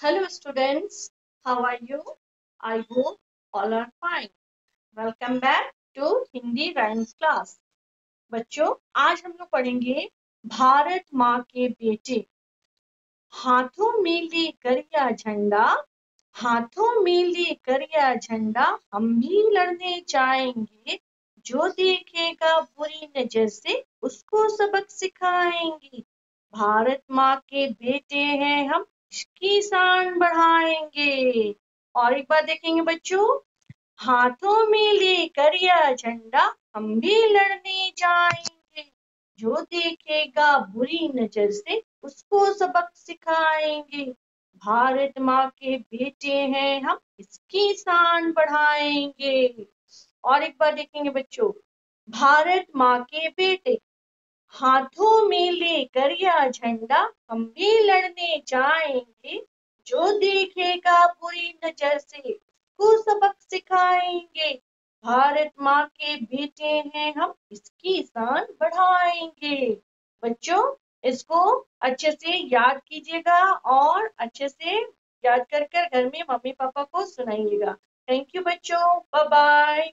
Hello students, how are you? I hope all are fine. Welcome back to Hindi rhymes class. बच्चों आज हम लोग पढ़ेंगे भारत माँ के बेटे हाथों में ले करिया झंडा हाथों में ले करिया झंडा हम भी लड़ने जाएँगे जो देखेगा बुरी नज़र से उसको सबक सिखाएँगे भारत माँ के बेटे हैं हम की शान बढ़ाएँगे। और एक बार देखेंगे बच्चों, हाथों में लेकर यह झंडा हम भी लड़ने जाएँगे। जो देखेगा बुरी नज़र से उसको सबक सिखाएँगे। भारत माँ के बेटे हैं हम, इसकी शान बढ़ाएँगे। और एक बार देखेंगे बच्चों, भारत माँ के बेटे हाथों में लेकर यह झंडा, हम भी लड़ने जाएँगे। जो देखेगा बुरी नज़र से, उसको सबक सिखाएँगे। भारत माँ के बेटे हैं हम, इसकी शान बढ़ाएँगे। बच्चों, इसको अच्छे से याद कीजिएगा और अच्छे से याद कर कर घर में मम्मी पापा को सुनाइएगा। थैंक यू बच्चों। Bye bye